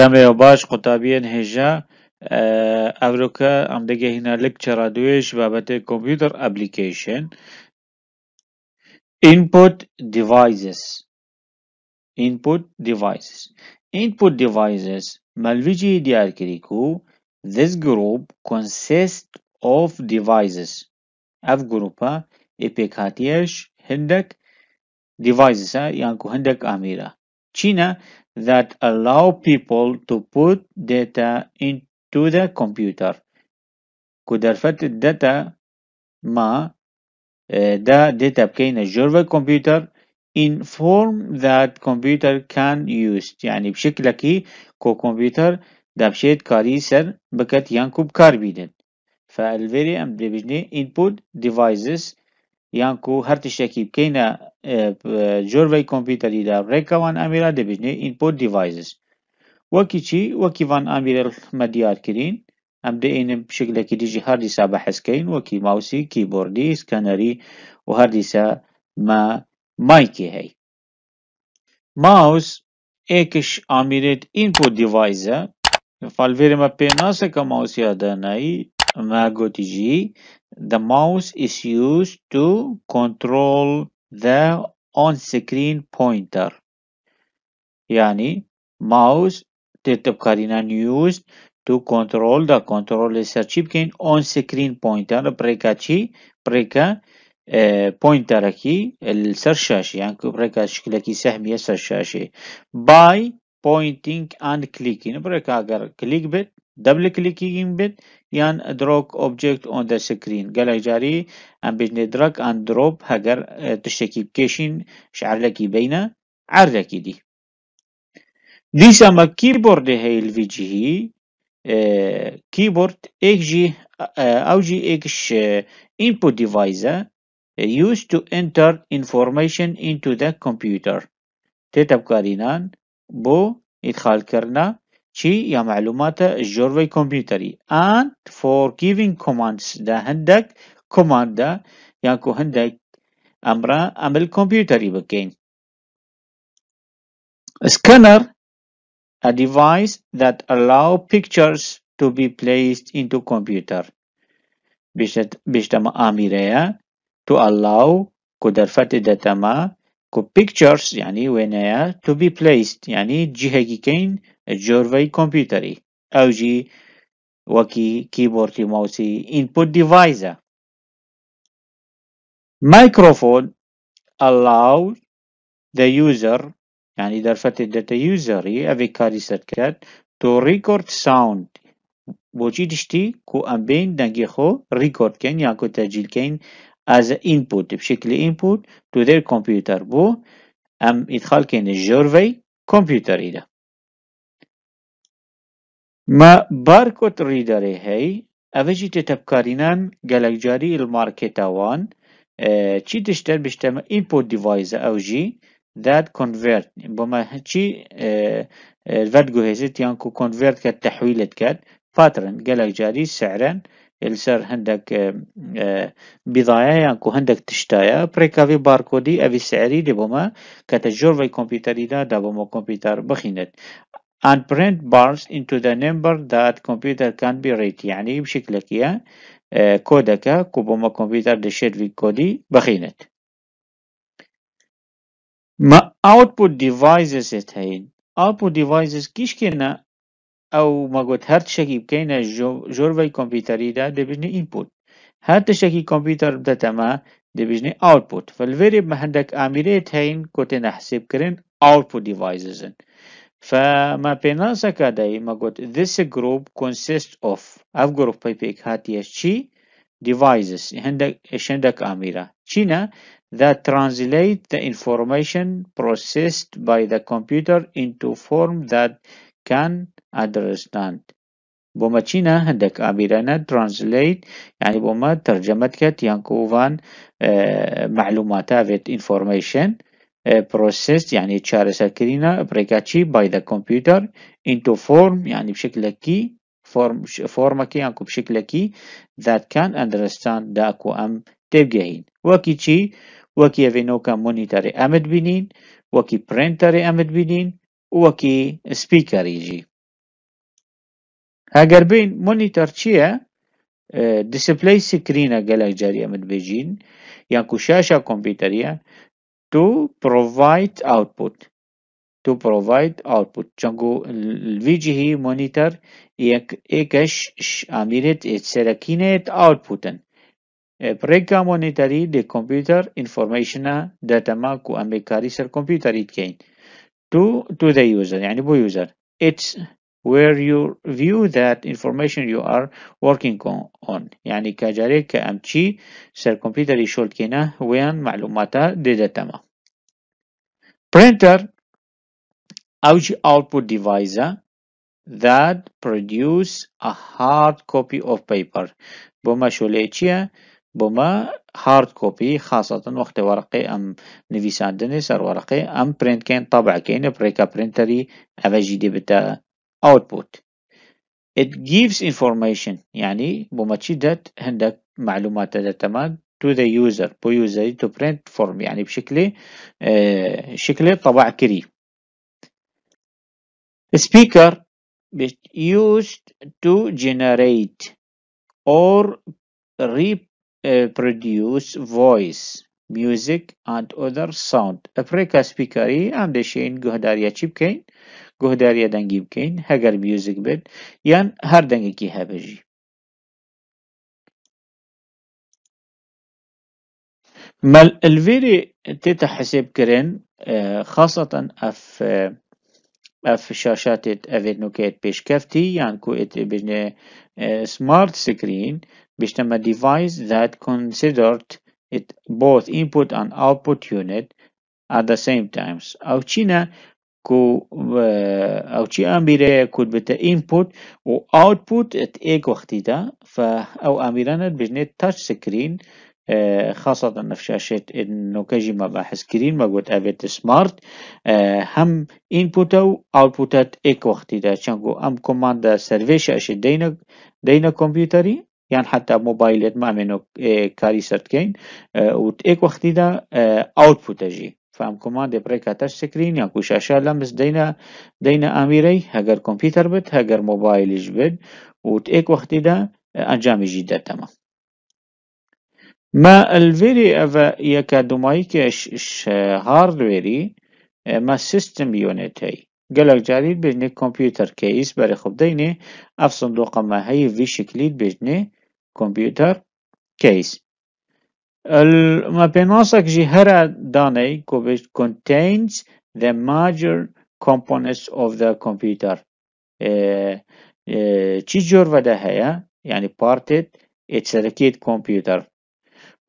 دەمێ باش قوتابیان هێژە ئەڤرۆکە ئەم دەگەهینە لەکچەرا دوێژ بابەتە کۆمپیوتەر ئەپلیکیشن input devices input devices input devices malviji diyar kiriku this group consists of devices ev grupa epek hatiyeş hindek devices yani ku hindek amira çîne that allow people to put data into the computer كودرفت الداتا ما دا data بكينا جرب computer in form that computer can use يعني بشكل كي كو كمبيوتر دبشيت كاري سر بكت يانكو بكار بيدن فالفيري ام بيجني input devices يانكو هر تشتكي بكينا جۆرڤەی کۆمپیوتەریدا ڕێکەوان ئامێرا دەبێژنێ ئینپۆت دیڤایزز وەکی چی؟ وەکی وان ئامێرە مە دیارکرین ئەم دەێنم شکلێکی دیژی هەردیسا بە حەسکەین وەکی ماوسی کیبۆردی سکەنەری و هەردیسا مە مایکی هەی. ماوس ئێکش ئامێرێت ئینپۆت دیڤایزە فالڤێرمە پێ ناسەکە ماوسیا دانایی ما گوتیجی the mouse is used to control the on-screen pointer يعني mouse تبقى used to control the control لسر بكين on screen pointer بريكا چي بريكا pointer اكي السر شاشة يعني بريكا شكلكي سهمية سر شاشة by pointing and clicking بريكا اگر كليك بت دبل كليكينج بت یان دروك object on the screen bêjne drag and drop heger tiştekî bikêşîn ji erlekî beyne erdekî dî dîsa me keyboardê heye li vî cihî keyboard êk jî ew jî êk ji input device e used to enter information into the computer tevkarînan بۆ îdxalkirina چی یا معلومات جۆرڤەی کۆمپیوتەری and for giving commands دا هەندێک کۆماندا یانکو هەندێک ئەمرە ئەمل کۆمپیوتەری بکەین scanner a device that allow pictures to be placed into computer بیشتما ئامیرەیە to allow ku derfetê دەتەما ku pictures yani wêneya to be placed yani cihekî kên جۆرڤەی کۆمپیوتەری ئەو ژی وەکی کیبۆردی ماوسی input device microphone allow the user يعني دەرفەتێ دەتە useری ئەvê karî ser کرد to record sound بۆچی تشتی ku em bên dengê xwe record kên yan ku tecîl kên as a input بشكل input to their computer بۆ ما باركوت ريدري هي افجي تتبكارينان غالك جاري الماركت اوان چي تشتر بشتما input device أو جي that convert بما چي الفرد جهزة يانكو convert كت تحويلة كت pattern غالك جاري سعرا السر هندك بضايا يانكو هندك تشتايا بريكافي باركودي افي سعري دي بما كتجور في كمبيوتر دا بما كمبيوتر بخينت and print bars into the number that computer can be read. يعني بشكلكية كودك كوبوما كمبيوتر دشيت في كودي بخينت ما output devices هين output devices كيش كنا أو ما قلت هر تشكي بكينا جور في كمبيوتري دا دبجني input. هر تشكي كمبيوتر بدتما دبجني output. فالفيري ما عندك آميريت هين كوتنا حساب كرين output devices. فما پێناسەکە دایما گوت this group consists of ئەف گروپی پێک هاتیە چی devices هەندێک هەندێک ئاميرە چینە that translate the information processed by the computer into form that can understand بۆمە چینە هەندێک ئاميرانە translate يعني بۆمە تەرجەمەت کرد یان کوڤان معلوماتە بێت information processed يعني چارەسەرکردنە بڕێکاچی by the computer into form يعني بشكلكي form فۆرمەکە یانکو بشكلكي that can understand داکو ئەم تێبگەین وەکی چی وەکی ئەڤێنۆکە مۆنیتەری ئەمت بینین وەکی پرنتەری ئەمت بینین وەکی سپیکەریژی هەگەر بین مۆنیتەر چییە دیسپلی سکرینە گەلک جاریە من بێژین یان کو شاشە کۆمپیوتەریە to provide output to provide output چەنگو الڤیجی هی مۆنیتەر ئێکەش ئامیرێت سەرەکینێت outputن پرێکا مۆنیتەری دی کۆمپیوتەر ئینفۆرمەیشنە دەتەما و ئەمریکاری سەر کۆمپیوتەریت کەین to to the user يعني بو user it's where you view that information you are working on. يعني كجاري كأمشي سر كمبيوتر يشولت كينا وين معلوماتا ديدتما printer أوجي output device that produce a hard copy of paper. بما شولي چیه بما هارد كوبي خاصة وقت ورقي أم نفيساندني سر ورقي أم برنت كين طبع كين بريكا برنتري أفجي دي بتا output it gives information يعني بمشيدة عندك معلومات تمام to the user بو user to print form يعني بشكل آه شكل طبع كري speaker used to generate or reproduce voice Music and other sound. افريكا سبيكري ام دشين گهداريا چی بکەین گۆهداریە دەنگی بکەین هەگەر میوزیک بێت یان هەر دەنگێکی هەبژی الفيري تيتا حساب كرين خاصة اف اف شاشات افيد نوكيت بيش كفتي يعني كو ات بجنه سمارت سكرين بيشتما device that considered it both input and output unit at the same times. أو چينا ku أو چی اميره كود بتا input و output ات ايك وقتي دا أو اميرانة بجنة تاتش سكرين خاصة في شاشة انه كجي مباحث كرين ما قلت افيت سمارت هم input أو output ات ايك وقتي دا چنگو ام كوماند سيرفي شاشة دينا دينا كمبيوتري يعني حتى موبايلات ما منو كاري سرت كين و ايك وقتي دا output أجي فهم كوماند بريكا تاچ سكرين يعني كو شاشة لمس دينا دينا اميري هگر كمبيوتر بد هگر موبايلش بد وتأك وقت دا انجام جيدا تمام. ما الفيري افا يكا دوماي كش هاردويري ما سيستم يونت هي قالك جاري بجني كمبيوتر كيس بري خب ديني اف صندوق ما هي في شكليت بجني كمبيوتر كيس المبيناسك جي هرا داني contains the major components of the computer. چی جور وده هيا يعني parted اتسركيت computer.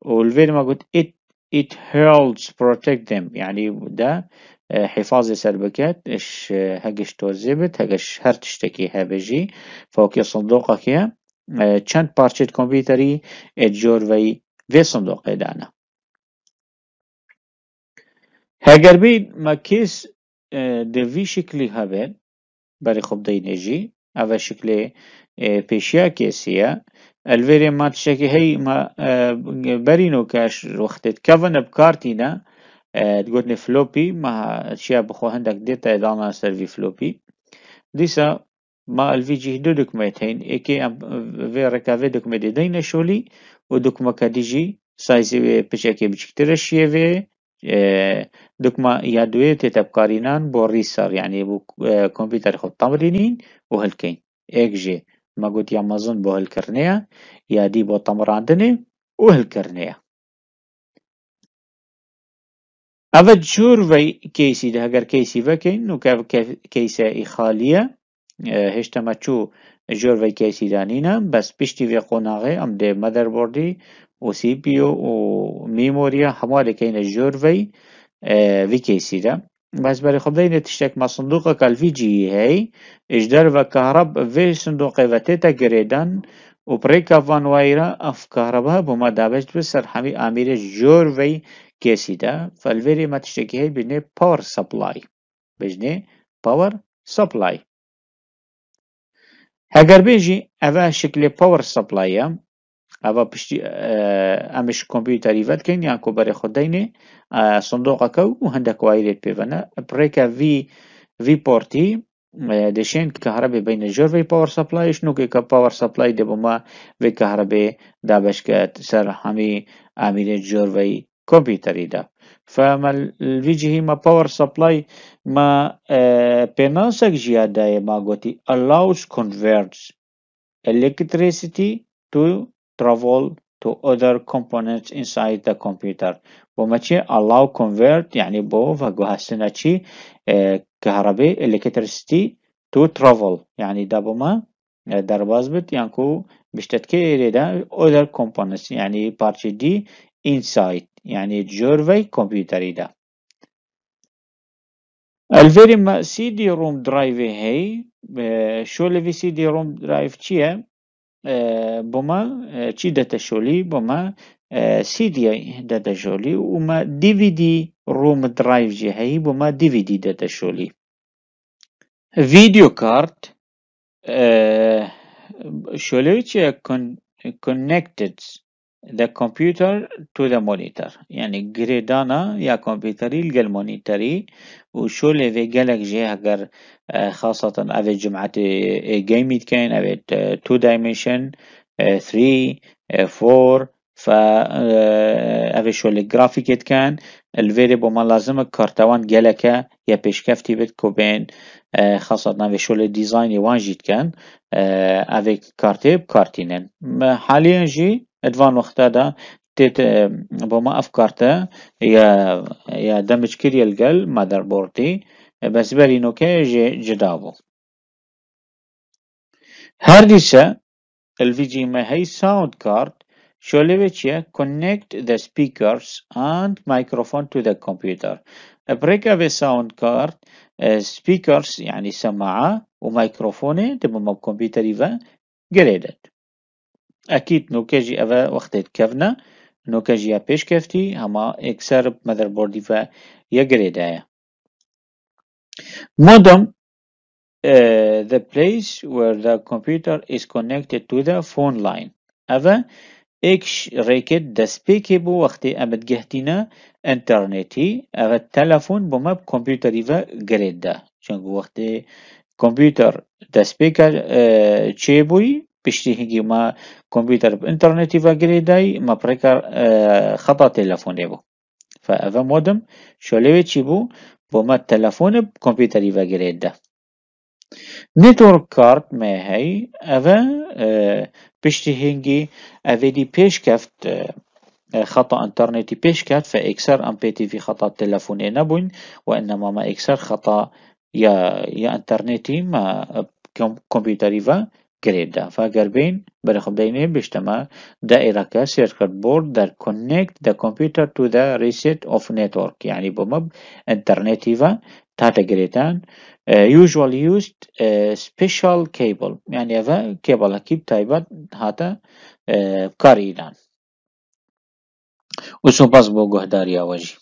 والفير ما قلت it it helps protect them. يعني ده حفاظ سربكات اش هقش توزبت هقش هر تشتكي هبجي فوقي صندوقك چند پارچه کامپیوتری اجور وی وی صندوق دانا هگر بید ما کس دوی شکلی هبه برای خوب دی نجی اول شکل پیشیا کیسیا الویره ما تشکی هی ما برینو کاش وقتت کون بکارتینا تقولني فلوپی ما شيء بخو دیتا ادامه دانا فلوپی. فلوبي ديسا ما LVG deux documents et qui VRKV document de dingue choli au document KDG size ve peşeke biçiktere şiye ve document ya duye tetapkarinan bu risar yani bu computer خود تمرینین و هلکین ایک جی ما گوتی امازون بو هل کرنیا یا دی بو تمراندنه و هل کرنیا اوه جور وی کیسی ده اگر کیسی وکن نو که کیسه ای خالیه هشت ما چو جور و کیسی کەسیدانینە بس پشتی و قۆناغی ام ده مدر وسیپیۆ و میمۆریە هەموارێکەینە ژۆرڤەی ویکەسیدا بەس بەری خدەینە تشتێک مە سندوقە کەلڤجی هەی ئژدەر بە کارەب vê سندوقەیڤەتێتە گرێدان و پرێکا ڤانوایرە ئەف کارەبا بۆمە دابشت بە سەررحەمی ئامیرە کیسی کێسیدا فالویری ما تشتکی هی بینه پاور سپلای بجنه پاور سپلای ئەگەر بێژی ئەوە شکلێ پاور سەپلایە ئەوە پشتی ئەمش کۆمپیوتەریڤەت کەین یان کۆبەرێ خوددەینێ سندۆقەکە و هەندێک وای لێت پێوەنە پرێکە وی پۆرتی دەشێن کە هەربێ بینە ژۆرەی پاوەەر سەپلایش نوکێککە پاوەەر سەپلای دەبمە وێ کە هەربێ دابشکێت سەر هەمی ئامیرێت جۆرەی كمبيوتري دا فما الفيجي هي ما باور سبلاي ما بيناسك جيادة ما قوتي. Allows converts electricity to travel to other components inside the computer. وماشي allow convert يعني بو فقو هسنا چي كهرباء electricity to travel. يعني دابما در باز بت يعني كو بشتتكي دا other components يعني بارچي دي inside يعني دا الفيري ما سي دي روم درايف هي شو لفي سي دي روم درايف؟ چيه بما چی دەتەشۆلی بۆمە سیدی دەدەژۆلی ومە DVD روم درايف جي هەیە بۆمە DVD دەدەشۆلی فيديو كارت شۆلەوەی connected. The computer to the monitor. يعني جريدانا يا كمبيوتري لقى المونيتري وشو لي قالك جي هكر خاصة أبي جمعة جيميت كان أبي 2 dimension 3 4 ف أبي شو اللي جرافيكت كان. الفيريبل ما لازم كارتوان جالكا يا بيشكفتي بيت كوبين خاصة أبي شو اللي ديزاين يوان جيت كان أبي كارتي بكارتينن حاليا جي ادوان وقتا دا دمج كري القل مادر بورتي بس بري نوكي جي جدابو هارديسا الفي جي ما هي ساوند كارد شوليفيتشيا connect the speakers and microphone to the computer. بريكا في ساوند كارد speakers يعني سماعة وميكروفون تبقى كمبيوتر إيفا جريدد كفنا نوكاجي بيش كفتي هما اكسر مدر بوردي فا يقريدايا modem uh, the place where the computer is connected to the phone line. أفا إكش ريكت دسبيكي بو وقتي أمد جهتنا إنترنتي. أفا التلفون بما بكمبيوتر إيفا قريدا. چونك وقتي كمبيوتر دسبيكا آه چه بوي پشتی هنگی ما کمپیوتر بإنترنتي فاقريداي ما بريكار خطا تلفوني بو فأفا مودم شوليوي چي بو؟ بو ما التلفون بكمبيوتري فاقريدا نتورك كارد ما هي أفا بشتي هنگي أفا دي پیش كفت خطأ انترنتي پیش كفت فإكسر أم بيتي في خطأ تلفوني نبون وإنما ما إكسر خطأ يا يا انترنتي ما كمبيوتري فا گرێدا. فاگەربین بەرەخبدەینێ بشتەما دائرەکە سيركت بورد that connect the computer to the reset of network. يعني بۆمە ئینتەرنێتیڤە تاتەگرێتان usually used special cable. يعني ئەڤە کێبڵەکی تایبەت هاتە کاریدان. وسوپاس بۆ گۆهداریاوەژی.